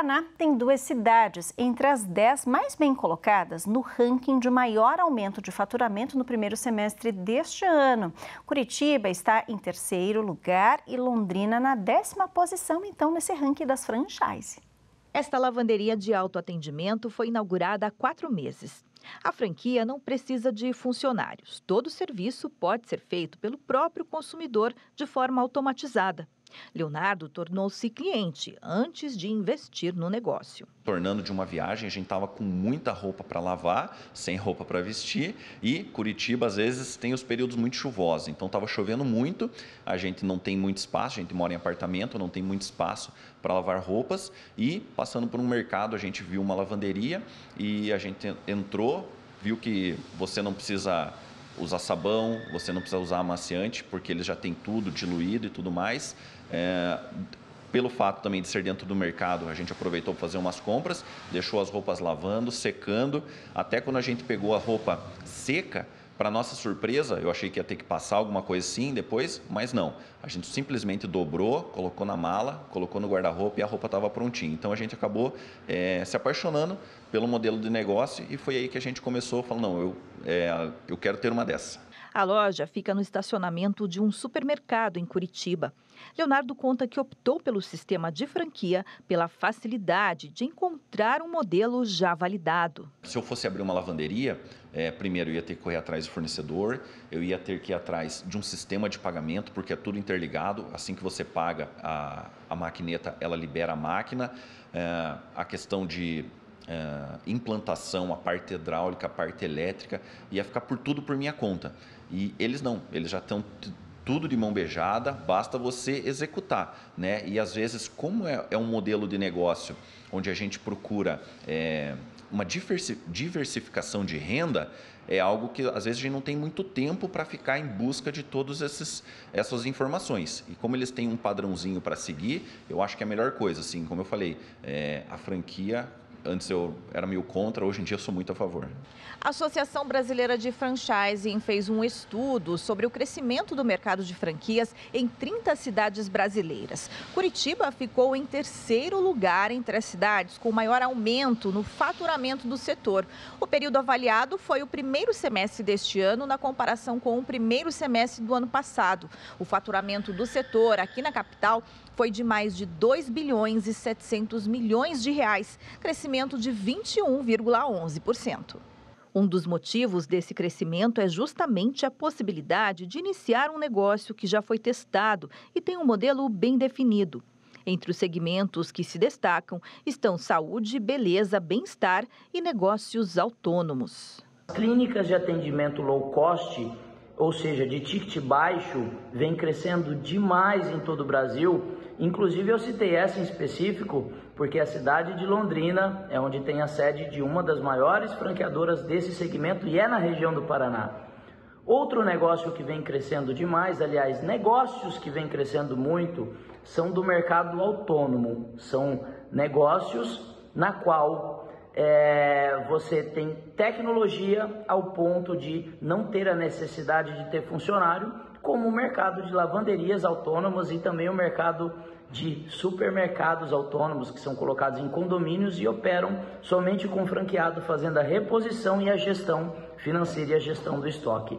Paraná tem duas cidades entre as dez mais bem colocadas no ranking de maior aumento de faturamento no primeiro semestre deste ano. Curitiba está em terceiro lugar e Londrina na décima posição, então, nesse ranking das franchise. Esta lavanderia de autoatendimento foi inaugurada há quatro meses. A franquia não precisa de funcionários. Todo o serviço pode ser feito pelo próprio consumidor de forma automatizada. Leonardo tornou-se cliente antes de investir no negócio. Tornando de uma viagem, a gente estava com muita roupa para lavar, sem roupa para vestir e Curitiba às vezes tem os períodos muito chuvosos, então estava chovendo muito, a gente não tem muito espaço, a gente mora em apartamento, não tem muito espaço para lavar roupas e passando por um mercado a gente viu uma lavanderia e a gente entrou, viu que você não precisa usar sabão, você não precisa usar amaciante, porque eles já têm tudo diluído e tudo mais. É, pelo fato também de ser dentro do mercado, a gente aproveitou para fazer umas compras, deixou as roupas lavando, secando. Até quando a gente pegou a roupa seca, para nossa surpresa, eu achei que ia ter que passar alguma coisa assim depois, mas não. A gente simplesmente dobrou, colocou na mala, colocou no guarda-roupa e a roupa estava prontinha. Então a gente acabou é, se apaixonando pelo modelo de negócio e foi aí que a gente começou falando, não, eu, é, eu quero ter uma dessa. A loja fica no estacionamento de um supermercado em Curitiba. Leonardo conta que optou pelo sistema de franquia pela facilidade de encontrar um modelo já validado. Se eu fosse abrir uma lavanderia, é, primeiro eu ia ter que correr atrás do fornecedor, eu ia ter que ir atrás de um sistema de pagamento, porque é tudo interligado. Assim que você paga a, a maquineta, ela libera a máquina. É, a questão de é, implantação, a parte hidráulica, a parte elétrica, ia ficar por tudo por minha conta. E eles não, eles já estão tudo de mão beijada, basta você executar. Né? E às vezes, como é, é um modelo de negócio onde a gente procura é, uma diversificação de renda, é algo que às vezes a gente não tem muito tempo para ficar em busca de todas essas informações. E como eles têm um padrãozinho para seguir, eu acho que é a melhor coisa. Assim, como eu falei, é, a franquia antes eu era meio contra, hoje em dia eu sou muito a favor. A Associação Brasileira de Franchising fez um estudo sobre o crescimento do mercado de franquias em 30 cidades brasileiras. Curitiba ficou em terceiro lugar entre as cidades com maior aumento no faturamento do setor. O período avaliado foi o primeiro semestre deste ano na comparação com o primeiro semestre do ano passado. O faturamento do setor aqui na capital foi de mais de 2 bilhões e 700 milhões de reais, crescimento de 21,11%. Um dos motivos desse crescimento é justamente a possibilidade de iniciar um negócio que já foi testado e tem um modelo bem definido. Entre os segmentos que se destacam estão saúde, beleza, bem-estar e negócios autônomos. Clínicas de atendimento low cost, ou seja, de ticket baixo, vem crescendo demais em todo o Brasil Inclusive eu citei essa em específico porque a cidade de Londrina é onde tem a sede de uma das maiores franqueadoras desse segmento e é na região do Paraná. Outro negócio que vem crescendo demais, aliás, negócios que vem crescendo muito, são do mercado autônomo. São negócios na qual é, você tem tecnologia ao ponto de não ter a necessidade de ter funcionário, como o mercado de lavanderias autônomas e também o mercado de supermercados autônomos que são colocados em condomínios e operam somente com franqueado, fazendo a reposição e a gestão financeira e a gestão do estoque.